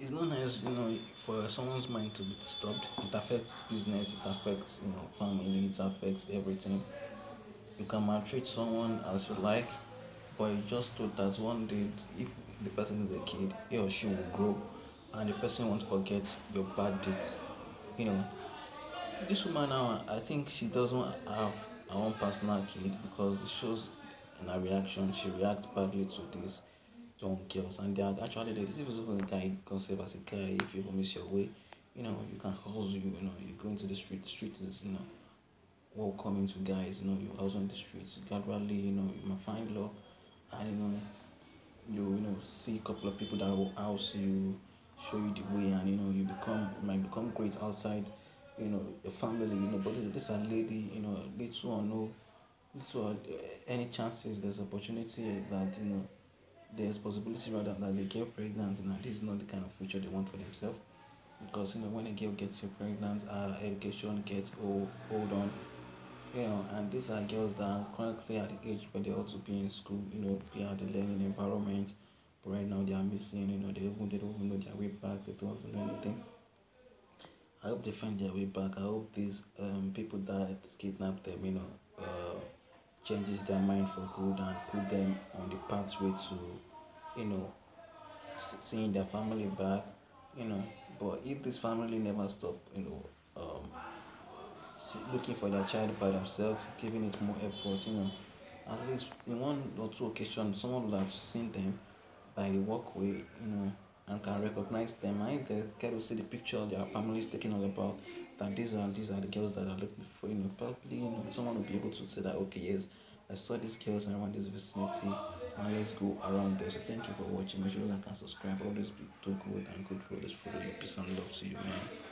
it's not nice, you know, for someone's mind to be disturbed. It affects business, it affects, you know, family, it affects everything. You can maltreat someone as you like, but you just thought that one day, if the person is a kid, he or she will grow and the person won't forget your bad deeds. You know, this woman now, I think she doesn't have her own personal kid because it shows in her reaction, she reacts badly to this young girls and they are actually ladies. If it's even a guy, concept as a guy, if you miss your way, you know, you can hustle, you, you know, you go into the street, street is, you know, welcoming to guys, you know, you hustle in the streets, gradually, you know, you might find love and, you know, you, you know, see a couple of people that will house you, show you the way and, you know, you become, you might become great outside, you know, your family, you know, but this, this a lady, you know, little or no, little or any chances, there's opportunity that, you know, there's possibility rather that they get pregnant and this is not the kind of future they want for themselves. Because you know when a girl gets you pregnant her education gets hold, hold on you know and these are girls that are currently at the age where they ought to be in school you know be at the learning environment. But right now they are missing you know they even they don't even know their way back they don't even know anything. I hope they find their way back. I hope these um people that kidnap them you know uh changes their mind for good and put them on the pathway to, you know, seeing their family back, you know. But if this family never stop, you know, um, looking for their child by themselves, giving it more effort, you know, at least in one or two occasions, someone would have seen them by the walkway, you know, and can recognize them. And if they get to see the picture of their family is taking all about, that these are these are the girls that are looking for, you know, probably you know, someone will be able to say that okay, yes, I saw these girls around this vicinity and let's go around there. So thank you for watching. Make sure you like and subscribe. Always be too good and good this for you. Peace and love to you, man.